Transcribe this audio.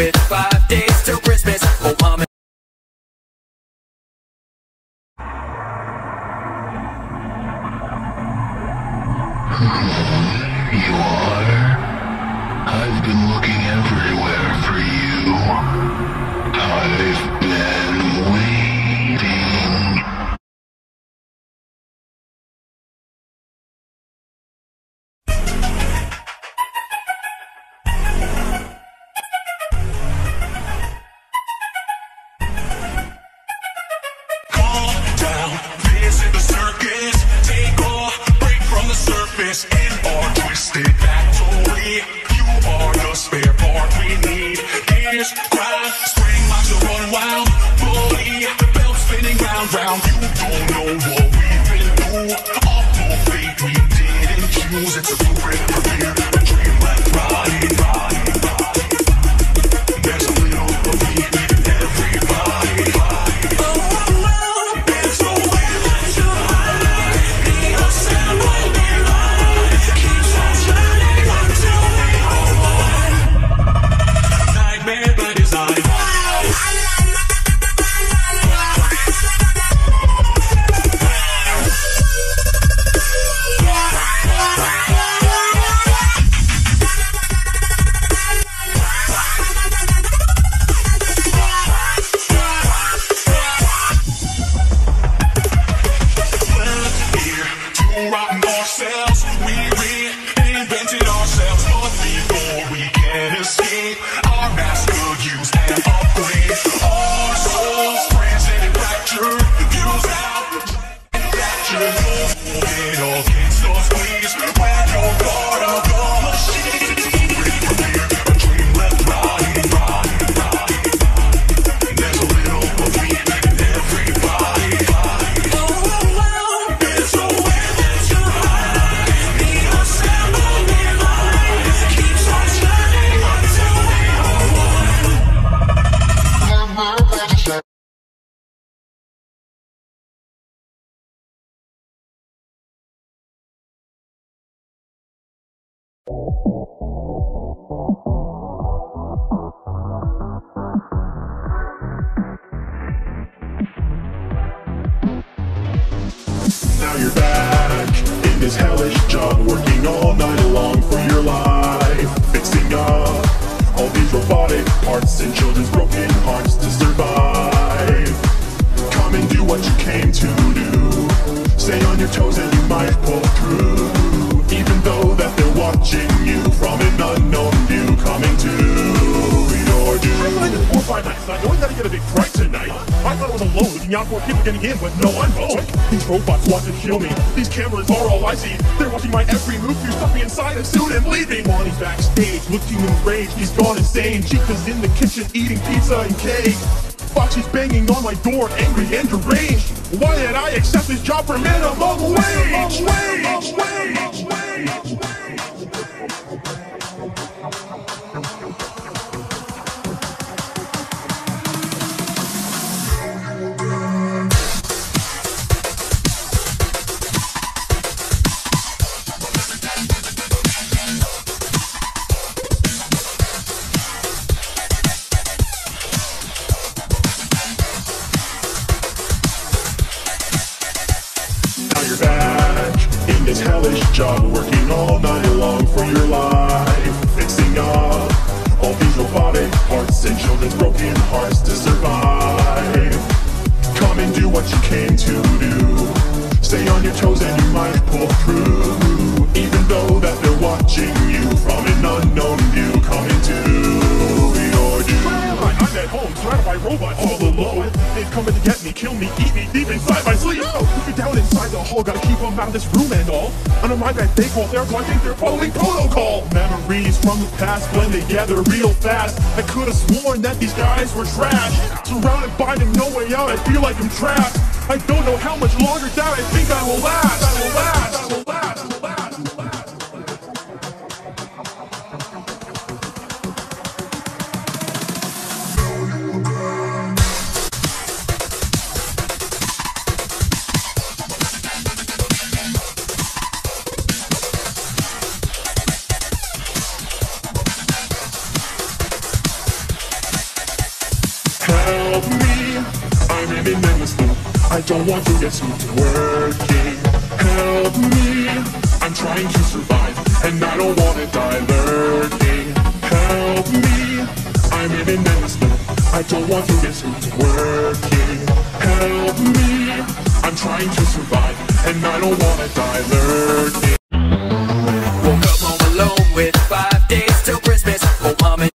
with five days till Christmas. Oh, mama. You are? I've been looking everywhere for you. I've our twisted you are the spare part we need. Run wild. Belt spinning round, round. You don't know what we've been through. Fate we didn't choose. It's a blueprint fracture, it Now you're back in this hellish job, working all night long for your life, fixing up all these robotic parts and children's broken looking out for people getting in, but no, I'm home. Oh. These robots want to kill me. These cameras are all I see. They're watching my every move. You stuff me inside a suit and leave me. Monty's backstage, looking enraged. He's gone insane. Chica's in the kitchen eating pizza and cake. Foxy's banging on my door, angry and deranged. Why did I accept this job for minimum wage? Wage, wage, wage, wage. Hellish job, working all night long for your life, fixing up all these robotic parts and children's broken hearts to survive. Come and do what you came to do. Stay on your toes and you might pull through. By all alone. They've come in to get me, kill me, eat me deep inside my sleep. Oh, Put me down inside the hole, gotta keep them out of this room and all. Under my bed, they call so I think they're following protocol. Memories from the past blend together real fast. I could have sworn that these guys were trash. Surrounded by them, no way out, I feel like I'm trapped. I don't know how much longer that I think I will last. I will last. Help me, I'm in an endless loop. I don't want to get scooped working. Help me, I'm trying to survive, and I don't wanna die lurking. Help me, I'm in an endless loop. I don't want to get scooped working. Help me, I'm trying to survive, and I don't wanna die lurking.